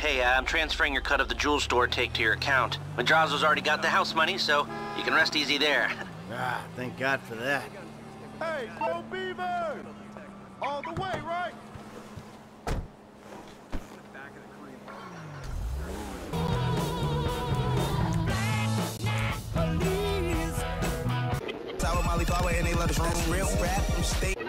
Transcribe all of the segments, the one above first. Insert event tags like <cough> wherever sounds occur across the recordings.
Hey, Lester. Mike, hey, uh, I'm transferring your cut of the jewel store take to your account. Madrazo's already got the house money, so you can rest easy there. <laughs> Ah, thank God for that. Hey, go Beaver! All the way, right? Sour Molly Flower and they let us roam real rap from state.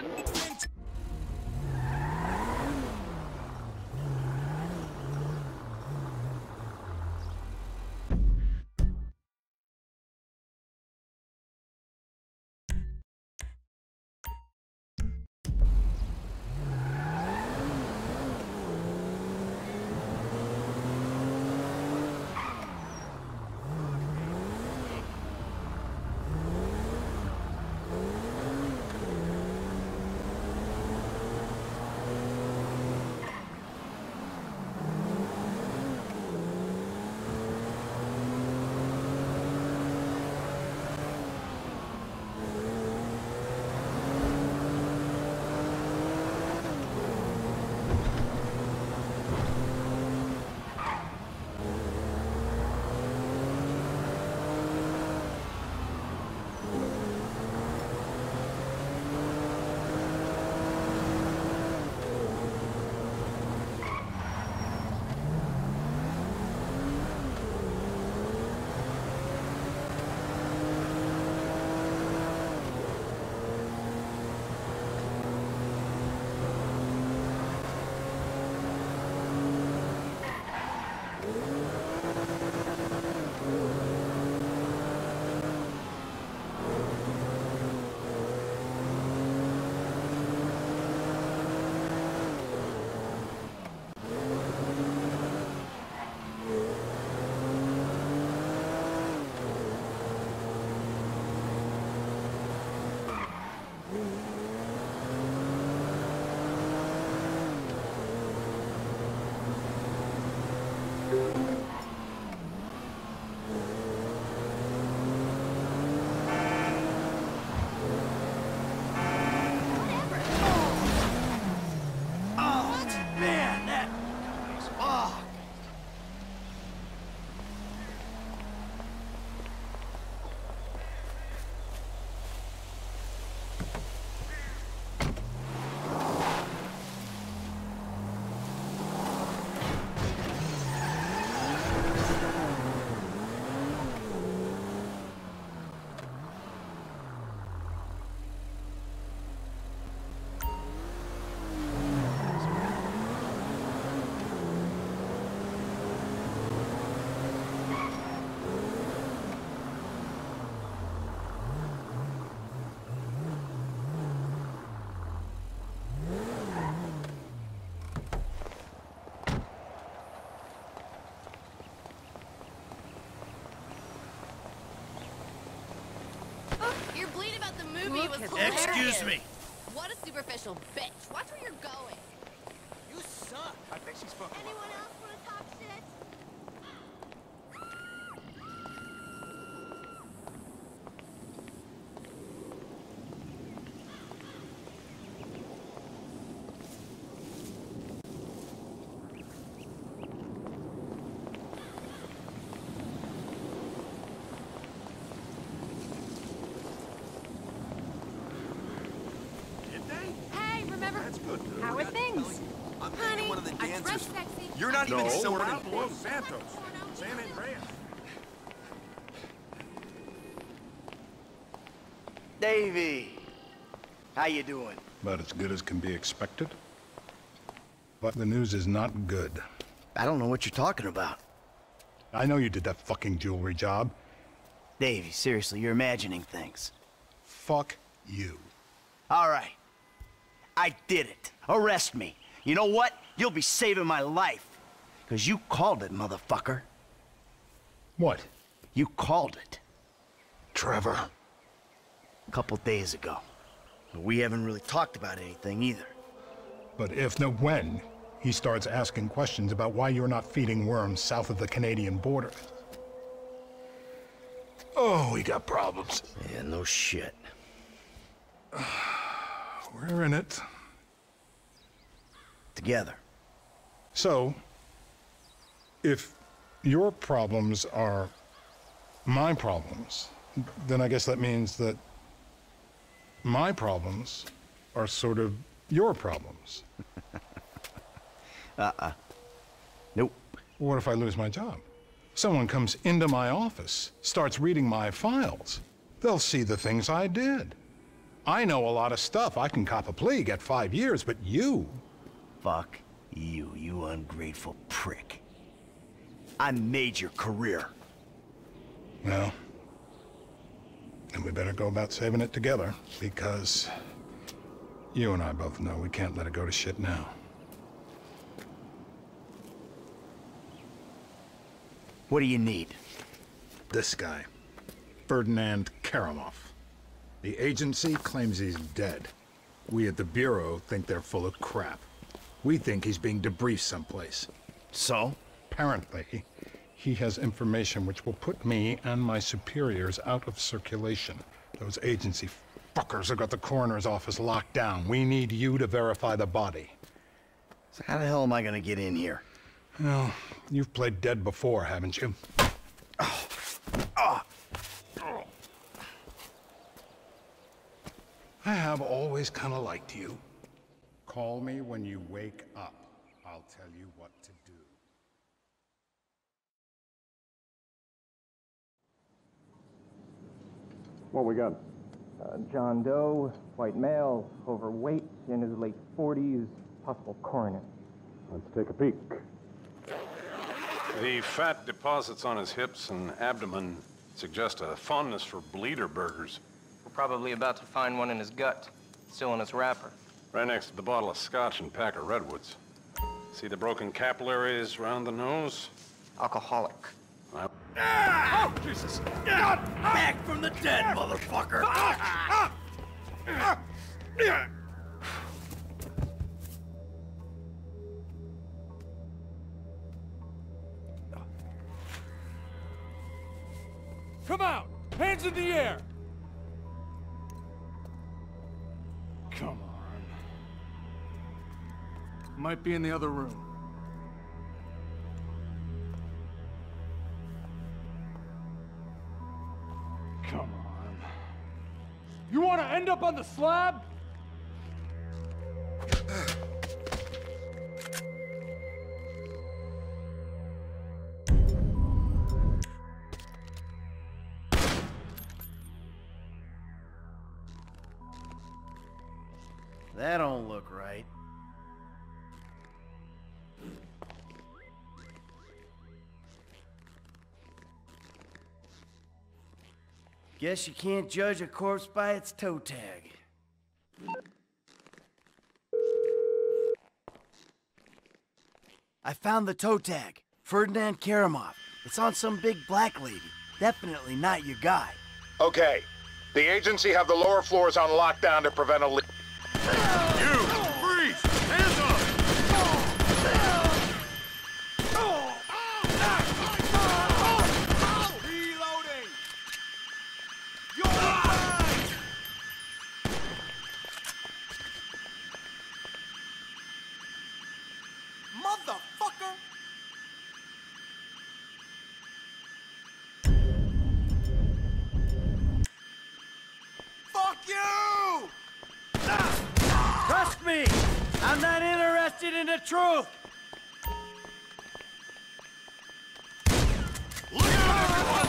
Excuse me. What a superficial bitch. Watch where you're going. You suck. I think she's fucking Anyone else want to talk shit? Did they? Hey, remember? That's good. dude. How are things? I'm Honey, one of the dancers. You're not No, even we're someone. out below Santos. San Andreas. Davey. How you doing? About as good as can be expected. But the news is not good. I don't know what you're talking about. I know you did that fucking jewelry job. Davy, seriously, you're imagining things. Fuck you. All right. I did it. Arrest me. You know what? You'll be saving my life. Because you called it, motherfucker. What? You called it. Trevor. A couple days ago. But we haven't really talked about anything either. But if, no when, he starts asking questions about why you're not feeding worms south of the Canadian border. Oh, we got problems. Yeah, no shit. <sighs> <sighs> We're in it. Together. So, if your problems are my problems, then I guess that means that my problems are sort of your problems. <laughs> Uh, Nope. What if I lose my job? Someone comes into my office, starts reading my files. They'll see the things I did. I know a lot of stuff. I can cop a plea, get five years, but you, Fuck you, you ungrateful prick. I made your career. well, then we better go about saving it together, because you and I both know we can't let it go to shit now. What do you need? This guy, Ferdinand Kerimov. The agency claims he's dead. We at the Bureau think they're full of crap. We think he's being debriefed someplace. So? Apparently, he has information which will put me and my superiors out of circulation. Those agency fuckers have got the coroner's office locked down. We need you to verify the body. So how the hell am I gonna get in here? Well, you've played dead before, haven't you? I have always kind of liked you. Call me when you wake up. I'll tell you what to do. What we got? Uh, John Doe, white male, overweight, in his late 40s, possible coroner. Let's take a peek. The fat deposits on his hips and abdomen suggest a fondness for bleeder burgers. We're probably about to find one in his gut, still in its wrapper. Right next to the bottle of scotch and pack of redwoods. See the broken capillaries around the nose? Alcoholic. Well, oh, Back from the dead, motherfucker! Come out! Hands in the air! Might be in the other room. Come on. You want to end up on the slab? Guess you can't judge a corpse by its toe tag. I found the toe tag. Ferdinand Kerimov. It's on some big black lady. Definitely not your guy. Okay. The agency have the lower floors on lockdown to prevent a leak. Interested in the truth! Look out, everyone!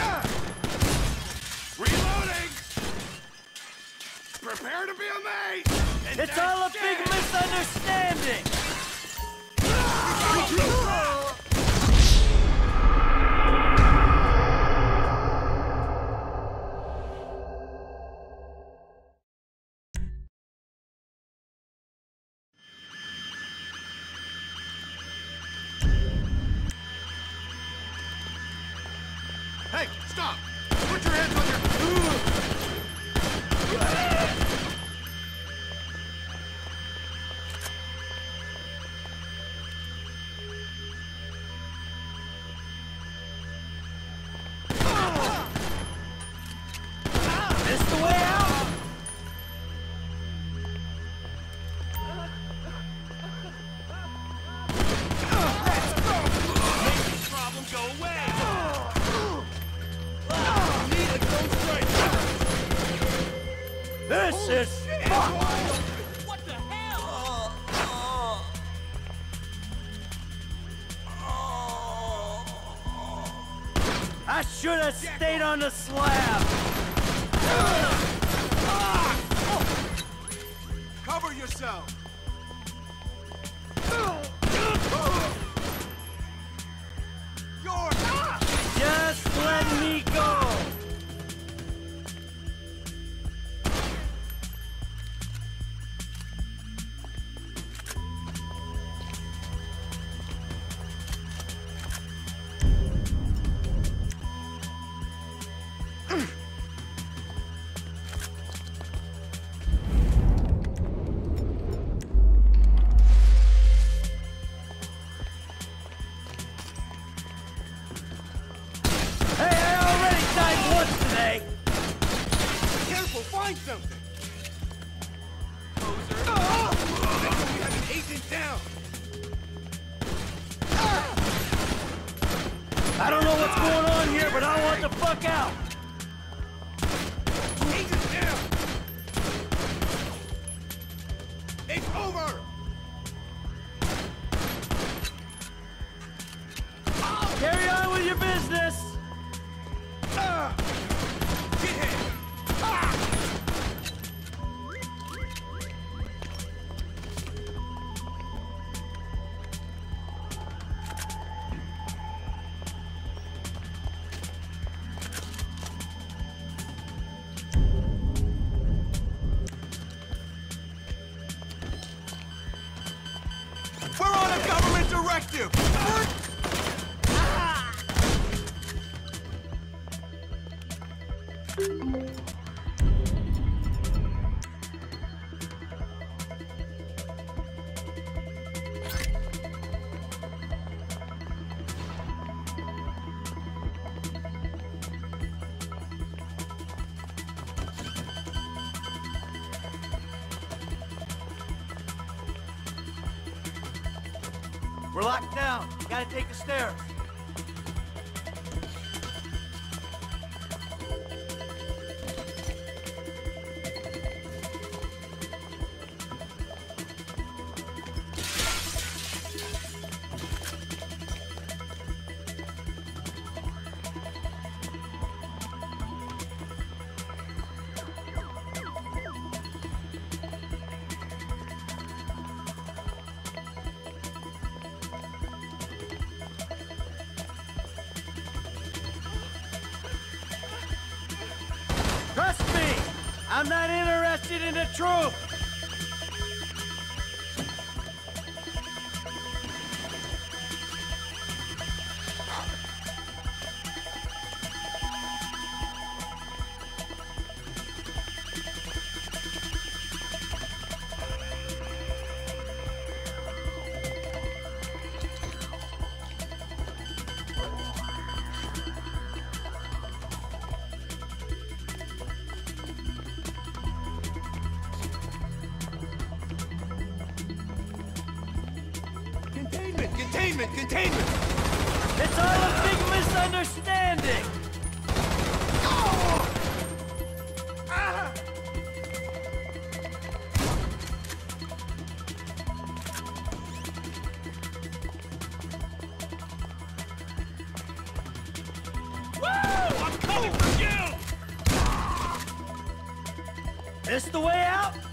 Ah! Reloading! Prepare to be amazed! It's all a big misunderstanding! Ah! Hey, stayed on the slab! Cover yourself! you! there. I'm not interested in the truth. Containment! Containment! It's all a big misunderstanding! Oh! This the way out?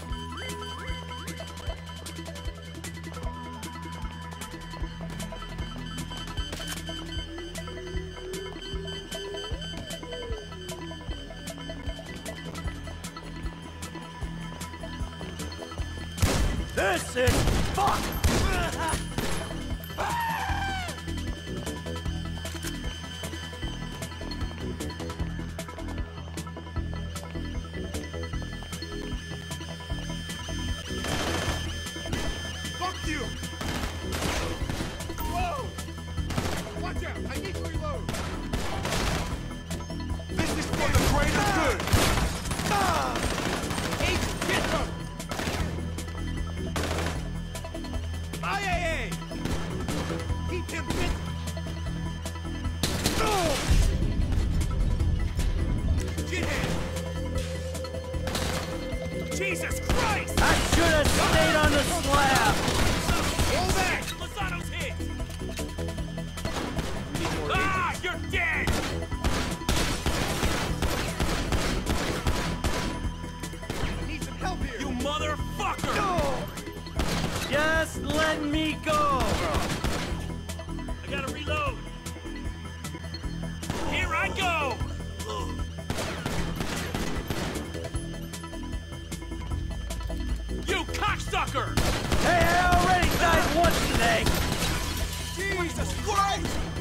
you! Whoa! Watch out! I need help here. You motherfucker! Just let me go! I gotta reload. Here I go! You cocksucker! Hey, I already died once today! Jesus Christ!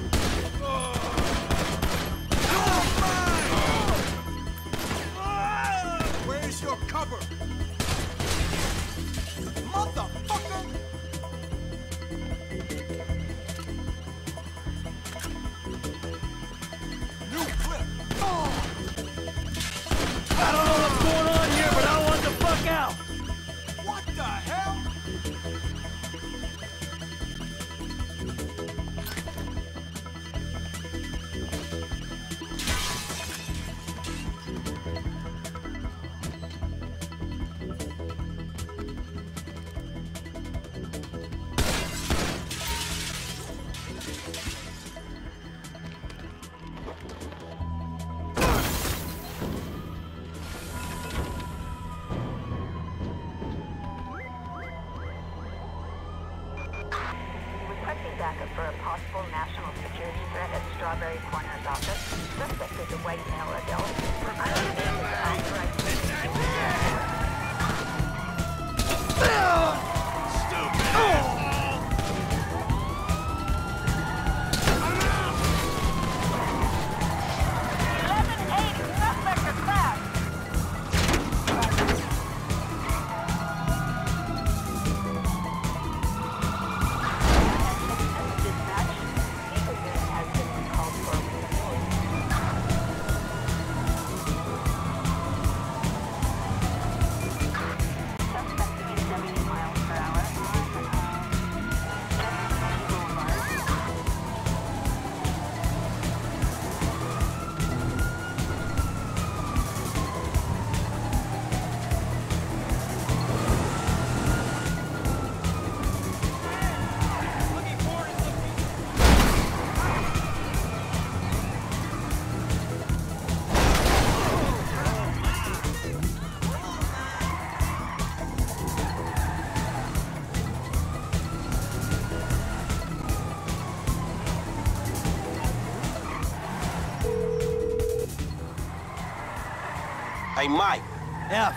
Hey, Mike. F,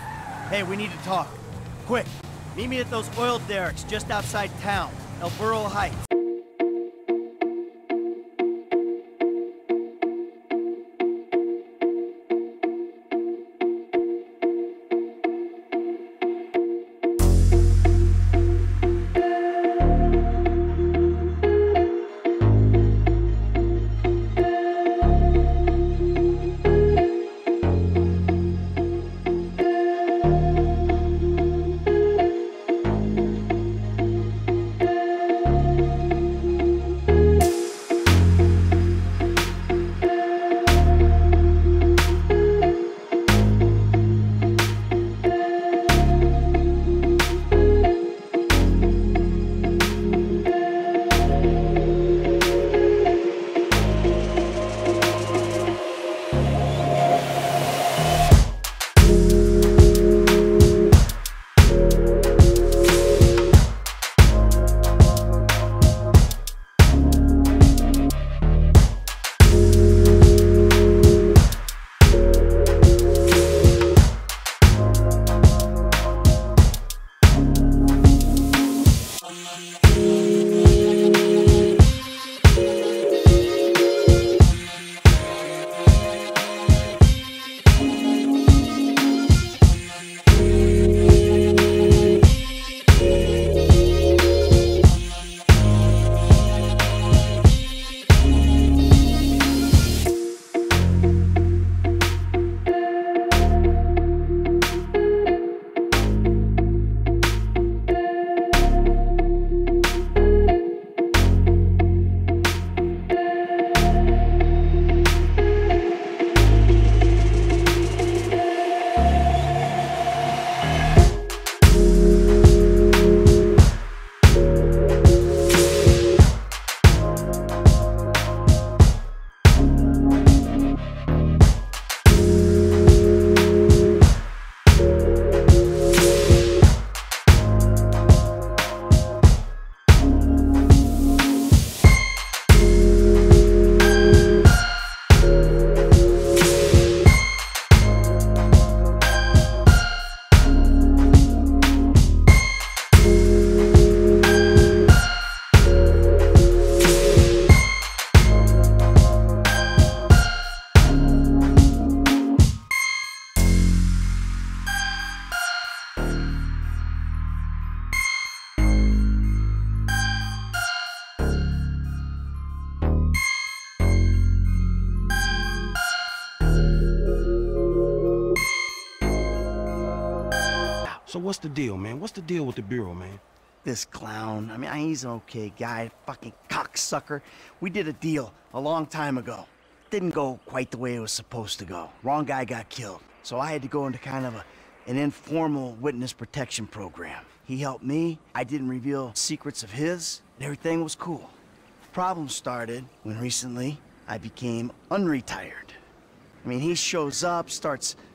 hey, we need to talk. Quick, meet me at those oil derricks just outside town, El Burro Heights. what's the deal, man? What's the deal with the Bureau, man? This clown, I mean, he's an okay guy, fucking cocksucker. We did a deal a long time ago. Didn't go quite the way it was supposed to go. Wrong guy got killed. So I had to go into kind of a, an informal witness protection program. He helped me, I didn't reveal secrets of his, and everything was cool. Problem started when recently I became unretired. I mean, he shows up, starts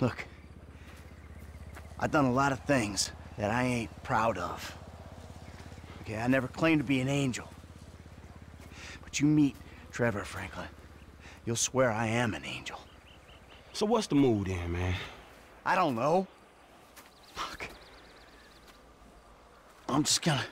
Look, I've done a lot of things that I ain't proud of. Okay, I never claimed to be an angel. But you meet Trevor Franklin, you'll swear I am an angel. So what's the mood then, man? I don't know. Fuck. I'm just gonna